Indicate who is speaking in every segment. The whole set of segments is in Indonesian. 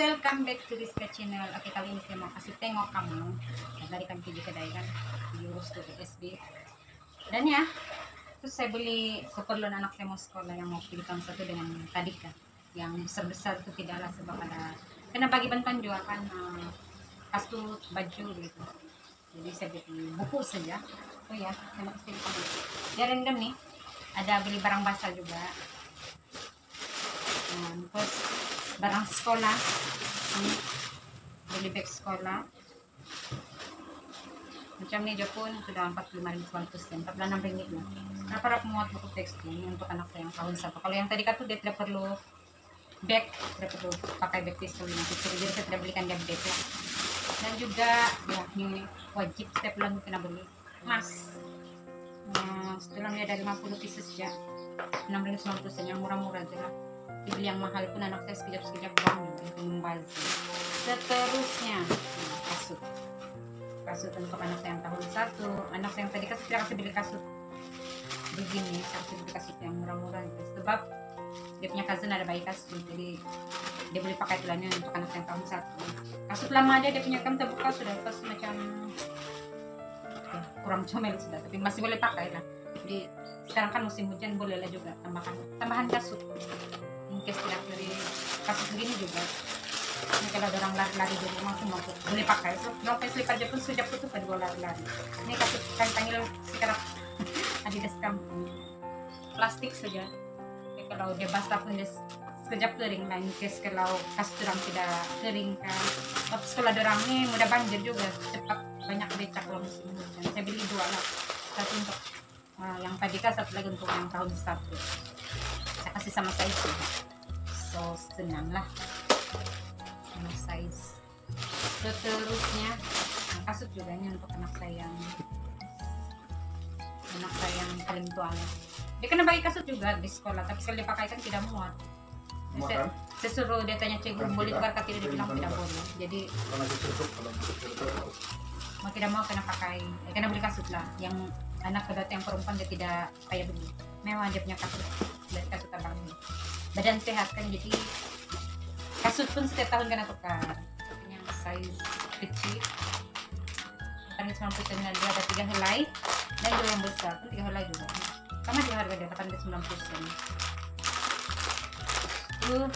Speaker 1: welcome back to this channel. Oke, kali ini saya mau kasih tengok kamu dari kami video kedai kan, diurus tuh SB. Dan ya, terus saya beli keperluan anak saya mau sekolah yang mau pilih tahun satu dengan tadi kan, yang besar-besar itu tidaklah sebab ada karena bagi bantuan juga kan uh, baju gitu. Jadi saya beli buku saja. Oh ya, saya mau kasih kamu. Ya random nih, ada beli barang basah juga. Um, terus barang sekolah. Beli bag sekolah. Macam ni Jepun sudah 45.100 46 ringgit lah. Kenapa aku muat buku teks ini untuk anak saya yang tahun satu kalau yang tadi tuh dia tidak perlu bag tidak perlu pakai bag pistol jadi saya tidak belikan dia bag lah. Dan juga ya ini wajib setiap bulan kena beli. Mas. Hmm, setelahnya dari 50 pieces ya 6 ringgit 90 sen yang murah-murah aja lah dibeli yang mahal pun anak saya sekejap-sekejap buang untuk membazir seterusnya. Hmm, kasut. Kasut untuk anak saya yang tahun satu. Anak saya yang tadi kasut saya kasih beli kasut. Begini saya beli kasut yang murah-murah gitu. Sebab dia punya cousin ada bayi kasut jadi dia beli pakai tulannya untuk anak saya yang tahun satu. Kasut lama aja dia punya kan terbuka sudah pas macam ya, kurang comel sudah tapi masih boleh pakai lah jadi sekarang kan musim hujan boleh lah juga tambahkan tambahan kasut mungkin tidak dari kasus begini juga. Ini kalau ada orang lari-lari di rumah tuh mau boleh pakai. So pakai slip aja pun sejak itu pada gue lari-lari. Ini kasut kain panggil sekarang. Adidas kampung plastik saja. Ya, kalau dia basah pun dia sekejap kering lah in case kalau kasut orang tidak kering kan. Tapi sekolah orang ini mudah banjir juga. Cepat banyak becak kalau musim hujan saya beli dua lah. Satu untuk uh, yang tadi kan satu lagi untuk yang tahun satu. Saya kasih sama size juga so senang lah. Sama size seterusnya kasut juga ini untuk anak saya yang anak saya yang paling tua dia kena bagi kasut juga di sekolah tapi sekali dipakai kan tidak muat. Saya,
Speaker 2: Makan?
Speaker 1: saya suruh dia tanya cikgu
Speaker 2: Kan
Speaker 1: boleh tukar tidak dia bilang
Speaker 2: Kan
Speaker 1: tidak boleh. Jadi
Speaker 2: Kalau
Speaker 1: mau tidak mau kena pakai. Eh, kena beli kasut lah yang anak kedua yang perempuan dia tidak kayak beli. Memang dia punya kasut dari kasut abang ini. Badan sehat kan jadi kasut pun setiap tahun kena tukar yang size kecil. Kan 90 sen dia ada tiga helai dan juga yang besar. Pun tiga helai juga. Sama di harga dia 890 sen. Tuh.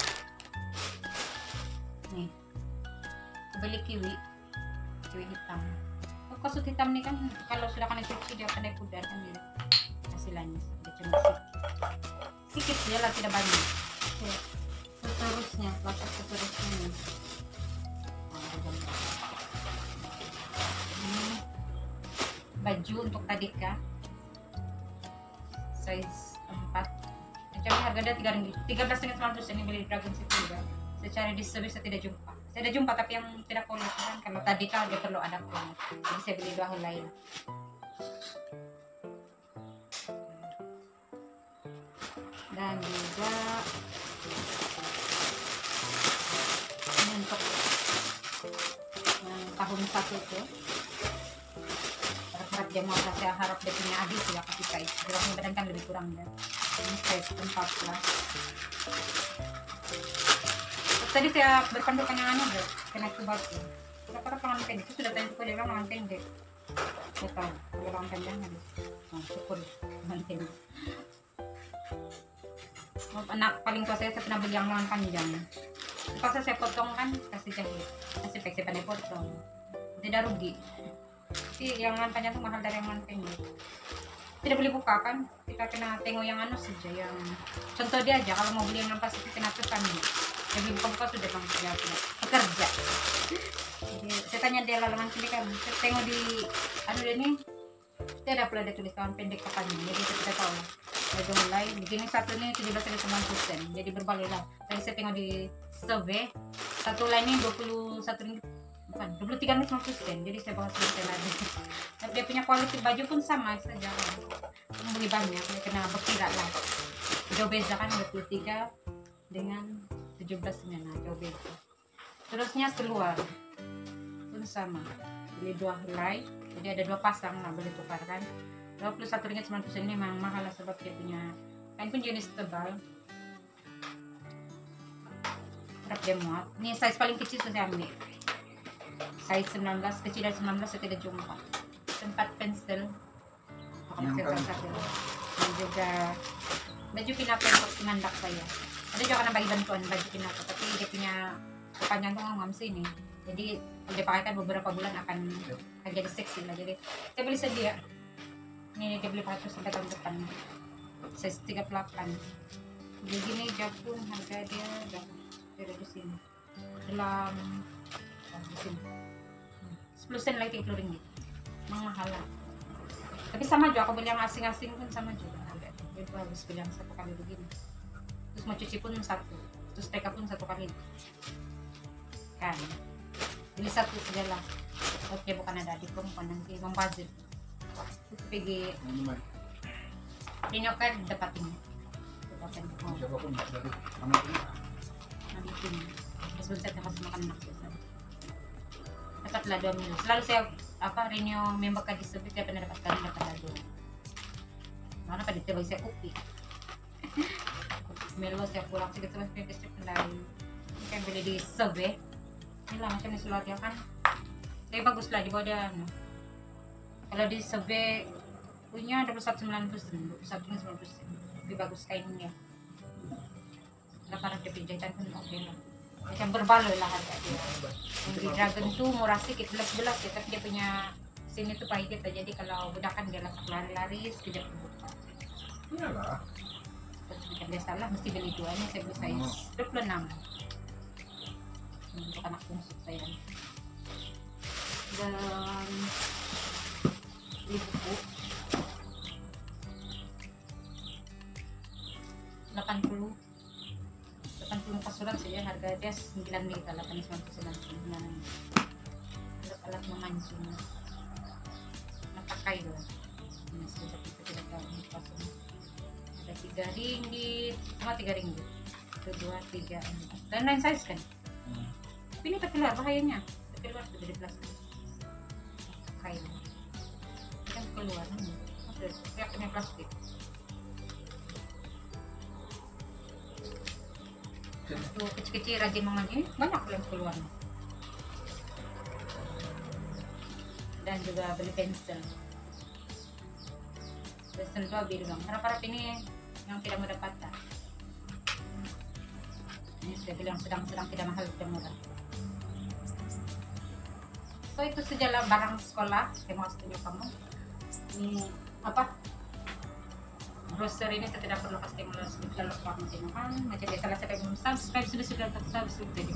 Speaker 1: Nih. Beli kiwi. Kiwi hitam kasut hitam nih kan kalau sudah kena cuci dia pandai pudar kan dia hasilnya dia cuma sedikit dia lah tidak banyak. Oke. seterusnya plastik seterusnya nih. Ini baju untuk Tadika size 4 macam harga dia 3 ringgit 13 ringgit 100 ini beli Dragon City juga saya cari di service saya tidak jumpa. Saya ada jumpa tapi yang tidak kulit kan kalau tadi kan dia perlu ada kulit jadi saya beli dua lah dan juga ini untuk yang tahun satu itu harap-harap dia mau saya harap dia punya adik ya kasih size dia badan kan lebih kurang ya. Ini size 14 tadi saya berpandukan yang anu deh kena kebab kenapa orang lengan pendek sudah tanya juga dia lengan pendek saya tahu. Kalau lengan pendek harus oh, syukur. Pendek Oh, anak paling tua saya saya pernah beli yang lengan panjang pas saya potong kan kasih jahit kasih pek saya potong. Tidak rugi. Tapi yang lengan panjang itu mahal dari yang lengan pendek tidak boleh buka kan? Kita kena tengok yang anu saja yang contoh dia aja. Kalau mau beli yang lampas itu kena pesan beli buka-buka sudah bang pekerja jadi saya tanya dia lalangan sini kan saya tengok di anu ini tidak pula ada tulis kawan pendek kapan jadi saya tidak tahu. Saya mulai begini satu ini 17 sen. Jadi berbalik lah. Tadi saya tengok di survey satu lain ini 21 ringgit bukan 23 ringgit 50 sen. Jadi saya bawa selesai lagi tapi dia punya kualitas baju pun sama saja. Kan beli banyak dia kena berkira lah. Jauh beza kan 23 dengan 17 nah jauh beza terusnya keluar pun sama beli dua helai jadi ada dua pasang lah boleh tukar kan 21 ringgit 90 sen ini memang mahal lah sebab dia punya kain pun jenis tebal Harap dia muat. Ini size paling kecil sudah saya ambil. Size 19, kecil dari 19 saya tidak jumpa. Tempat pensel. Ako
Speaker 2: Yang kan-.
Speaker 1: Dan juga baju pinapa untuk mandak saya. Ada juga kan bagi bantuan baju pinapa, tapi dia punya kepanjang tuh ngam sini. Jadi dia pakai kan beberapa bulan akan akan jadi seksi lah. Jadi saya beli sedia. Ini dia beli pakai terus sampai tahun depan. Size 38. Jadi gini Japun harga dia berapa? Dari di sini. Dalam di sini. Hmm, 10 sen lagi 30 ringgit. Memang mahal lah. Tapi sama juga aku beli yang asing-asing pun sama juga. Jadi bagus beli yang satu kali begini. Terus mau cuci pun satu. Terus TK pun satu kali. Kan. Beli satu saja lah. Oke bukan ada di perempuan nanti membazir. Itu pergi
Speaker 2: Ini
Speaker 1: ini kan dapat ini. Dapat ini.
Speaker 2: siapa pun dari anak ini.
Speaker 1: Nalitin. Terus bisa kasih makan anak. Dapatlah dua minggu. Selalu saya apa renew member ka disebut saya pernah dapat kali dapat lado. Mana pada tiba saya kopi. Melo saya pulang sih kita masih ke pendai. Ini kan beli di Subway. Ini lah macam ni sulat ya kan. Tapi bagus lah di bawah. Ano. Kalau di Subway punya 21.90 21.90 lebih bagus kainnya na parang kepijajan pun okay lang. Macam berbalo lah harga dia. Yung di dragon 2, murah sedikit, belas-belas ya. Tapi dia punya sini tuh pahit kita. Jadi kalau budakan dia langsung lari-lari, sekejap.
Speaker 2: Iyalah.
Speaker 1: Terus kita biasa lah, mesti beli dua. Ini saya beli size 26. Ini Untuk anak bungsu saya. Dan beli buku. 80 80 kasurat saja harga dia 9 juta 899 alat-alat memancing napakai loh ini sudah kita tidak tahu ini ada tiga ringgit cuma tiga ringgit. Dua tiga dan lain size kan?
Speaker 2: Hmm.
Speaker 1: tapi ini keluar bahayanya. Keluar tuh dari plastik. Pakai Ini kan keluar nih Maksudnya, kayak punya plastik. Tuh kecil-kecil rajin mengaji banyak yang keluar. Dan juga beli pensil pensil dua bilang harap-harap ini yang tidak mudah patah ini sudah bilang sedang-sedang tidak mahal tidak murah so itu sajalah barang sekolah saya mau setuju kamu ini apa browser ini saya tidak perlu kasih stimulus kalau kamu makan macam biasa saya pengen subscribe sudah sudah subscribe sudah di